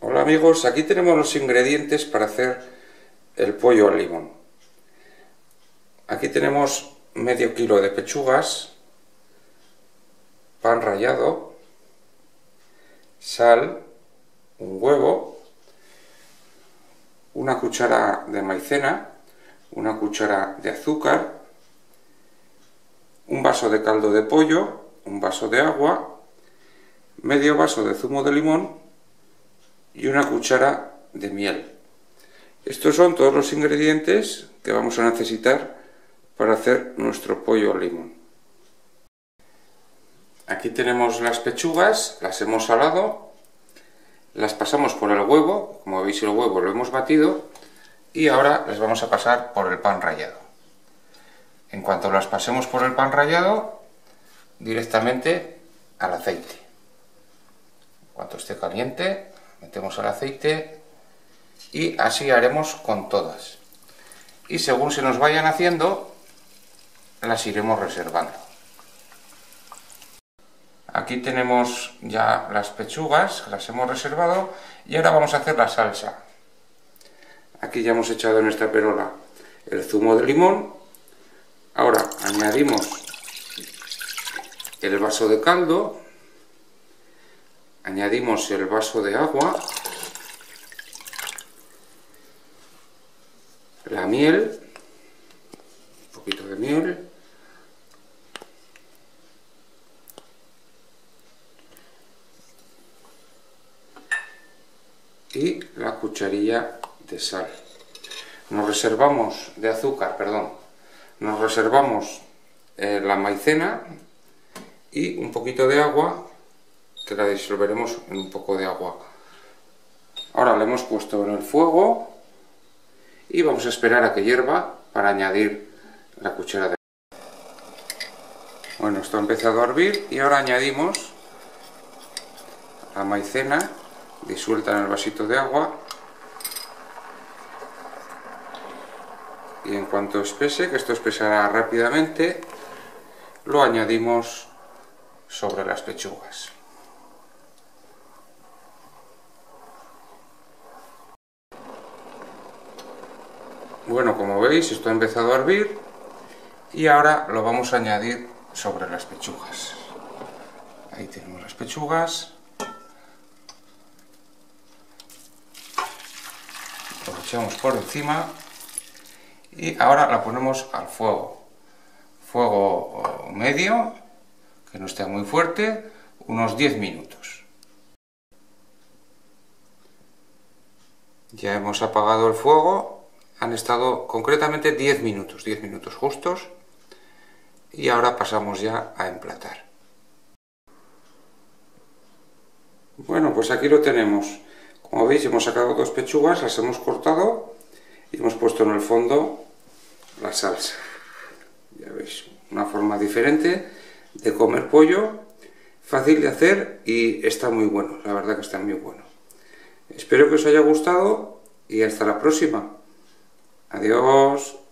Hola amigos, aquí tenemos los ingredientes para hacer el pollo al limón. Aquí tenemos medio kilo de pechugas, pan rallado, sal, un huevo, una cuchara de maicena, una cuchara de azúcar, un vaso de caldo de pollo, un vaso de agua, medio vaso de zumo de limón y una cuchara de miel. Estos son todos los ingredientes que vamos a necesitar para hacer nuestro pollo al limón. Aquí tenemos las pechugas, las hemos salado, las pasamos por el huevo, como veis el huevo lo hemos batido, y ahora las vamos a pasar por el pan rallado. En cuanto las pasemos por el pan rallado, directamente al aceite. En cuanto esté caliente, metemos el aceite y así haremos con todas. Y según se nos vayan haciendo, las iremos reservando. Aquí tenemos ya las pechugas, las hemos reservado, y ahora vamos a hacer la salsa. Aquí ya hemos echado en esta perola el zumo de limón. Ahora añadimos el vaso de caldo, añadimos el vaso de agua, la miel, un poquito de miel, y la cucharilla de sal. Nos reservamos de azúcar, perdón, nos reservamos eh, la maicena y un poquito de agua que la disolveremos en un poco de agua. Ahora la hemos puesto en el fuego y vamos a esperar a que hierva para añadir la cuchara de bueno, esto ha empezado a hervir y ahora añadimos la maicena disuelta en el vasito de agua y en cuanto espese, que esto espesará rápidamente, lo añadimos sobre las pechugas. Bueno, como veis, esto ha empezado a hervir y ahora lo vamos a añadir sobre las pechugas. Ahí tenemos las pechugas. Lo echamos por encima y ahora la ponemos al fuego. Fuego medio, que no esté muy fuerte, unos 10 minutos. Ya hemos apagado el fuego han estado concretamente 10 minutos, 10 minutos justos, y ahora pasamos ya a emplatar. Bueno, pues aquí lo tenemos. Como veis, hemos sacado dos pechugas, las hemos cortado y hemos puesto en el fondo la salsa. Ya veis, una forma diferente de comer pollo, fácil de hacer y está muy bueno, la verdad que está muy bueno. Espero que os haya gustado y hasta la próxima. Adiós.